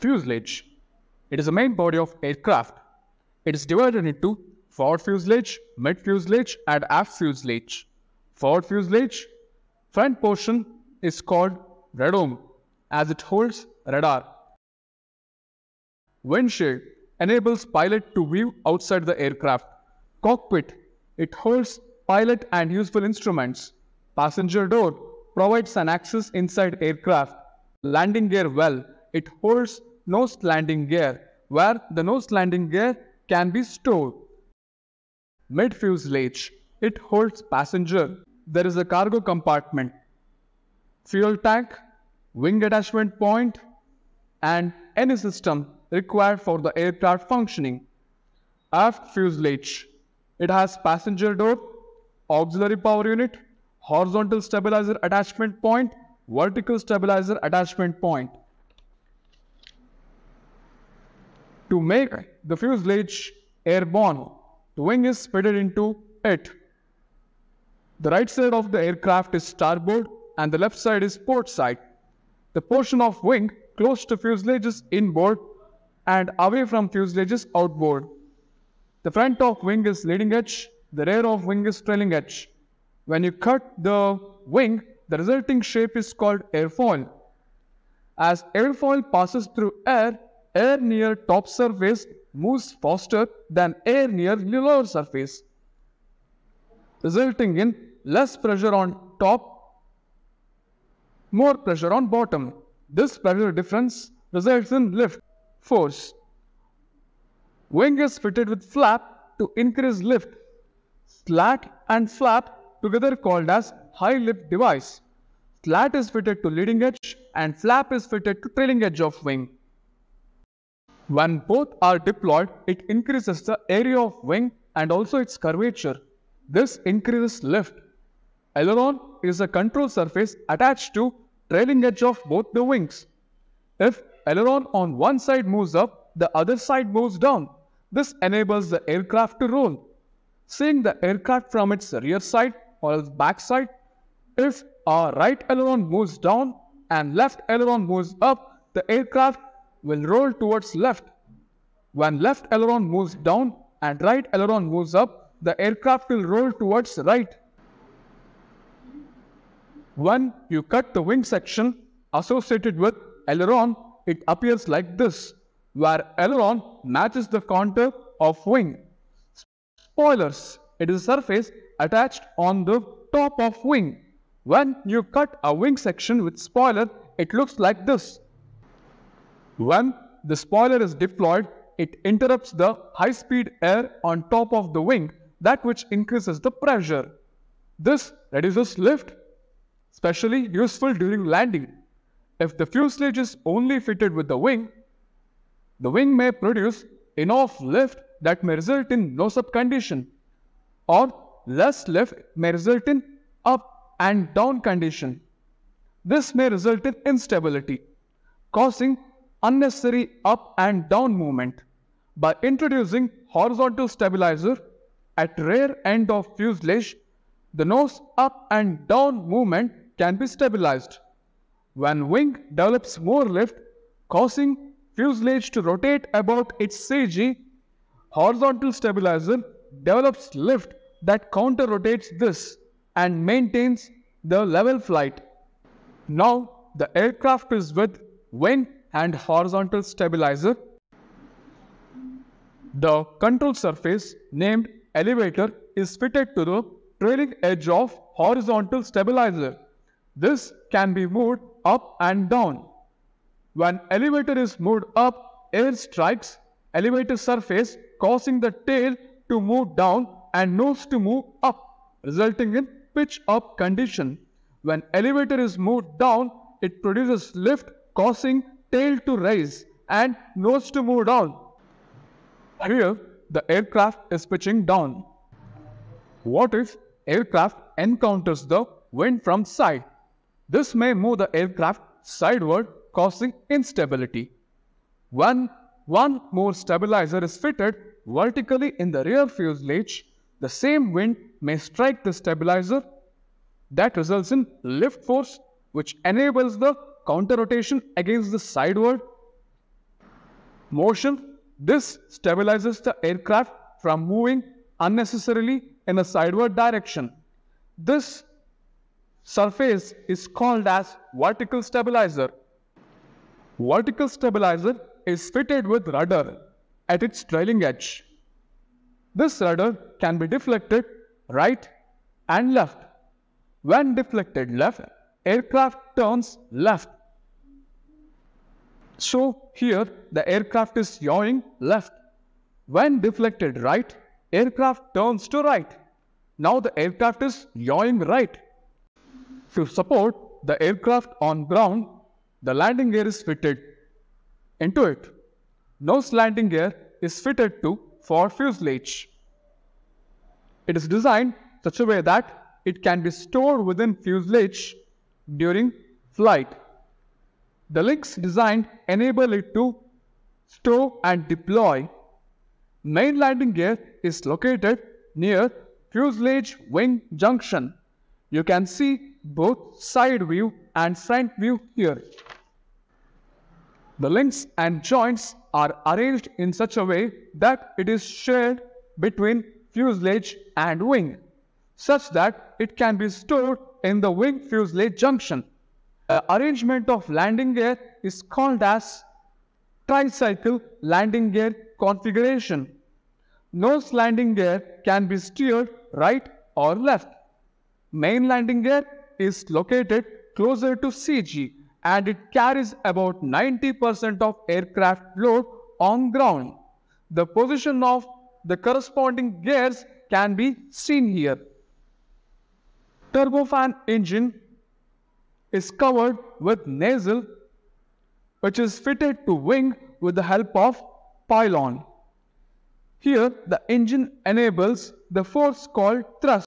Fuselage. It is the main body of aircraft. It is divided into forward fuselage, mid fuselage and aft fuselage. Forward fuselage, front portion is called radome as it holds radar. Windshield enables pilot to view outside the aircraft. Cockpit, it holds pilot and useful instruments. Passenger door provides an access inside aircraft. Landing gear well, it holds nose landing gear where the nose landing gear can be stored. Mid fuselage, it holds passenger. There is a cargo compartment, fuel tank, wing attachment point, and any system required for the aircraft functioning. Aft fuselage, it has passenger door, auxiliary power unit, horizontal stabilizer attachment point, vertical stabilizer attachment point. To make the fuselage airborne, the wing is fitted into it. The right side of the aircraft is starboard and the left side is port side. The portion of wing close to fuselage is inboard and away from fuselage is outboard. The front of wing is leading edge, the rear of wing is trailing edge. When you cut the wing, the resulting shape is called airfoil. As airfoil passes through air, air near top surface moves faster than air near lower surface, resulting in less pressure on top, more pressure on bottom. This pressure difference results in lift force. Wing is fitted with flap to increase lift. Slat and flap together called as high lift device. Slat is fitted to leading edge and flap is fitted to trailing edge of wing. When both are deployed, it increases the area of wing and also its curvature. This increases lift. Aileron is a control surface attached to trailing edge of both the wings. If aileron on one side moves up, the other side moves down. This enables the aircraft to roll. Seeing the aircraft from its rear side or its back side, if our right aileron moves down and left aileron moves up, the aircraft will roll towards left. When left aileron moves down and right aileron moves up, the aircraft will roll towards right. When you cut the wing section associated with aileron, it appears like this, where aileron matches the contour of wing. Spoilers, it is a surface attached on the top of wing. When you cut a wing section with spoiler, it looks like this. When the spoiler is deployed, it interrupts the high-speed air on top of the wing, that which increases the pressure. This reduces lift, especially useful during landing. If the fuselage is only fitted with the wing, the wing may produce enough lift that may result in nose-up condition or less lift may result in up and down condition. This may result in instability, causing unnecessary up and down movement. By introducing horizontal stabilizer at rear end of fuselage, the nose up and down movement can be stabilized. When wing develops more lift, causing fuselage to rotate about its CG, horizontal stabilizer develops lift that counter rotates this and maintains the level flight. Now the aircraft is with wing and horizontal stabilizer. The control surface named elevator is fitted to the trailing edge of horizontal stabilizer. This can be moved up and down. When elevator is moved up, air strikes elevator surface causing the tail to move down and nose to move up, resulting in pitch up condition. When elevator is moved down, it produces lift causing tail to rise and nose to move down. Here, the aircraft is pitching down. What if aircraft encounters the wind from side? This may move the aircraft sideward causing instability. When one more stabilizer is fitted vertically in the rear fuselage, the same wind may strike the stabilizer. That results in lift force which enables the counter rotation against the sideward. motion, this stabilizes the aircraft from moving unnecessarily in a sideward direction. This surface is called as vertical stabilizer. Vertical stabilizer is fitted with rudder at its trailing edge. This rudder can be deflected right and left. When deflected left, aircraft turns left. So here the aircraft is yawing left. When deflected right, aircraft turns to right. Now the aircraft is yawing right. To support the aircraft on ground, the landing gear is fitted into it. Nose landing gear is fitted to for fuselage. It is designed such a way that it can be stored within fuselage during flight. The links designed enable it to store and deploy. Main landing gear is located near fuselage wing junction. You can see both side view and front view here. The links and joints are arranged in such a way that it is shared between fuselage and wing, such that it can be stored in the wing fuselage junction. The arrangement of landing gear is called as tricycle landing gear configuration. Nose landing gear can be steered right or left. Main landing gear is located closer to CG and it carries about 90% of aircraft load on ground. The position of the corresponding gears can be seen here. Turbofan engine is covered with nacelle which is fitted to wing with the help of pylon. Here the engine enables the force called thrust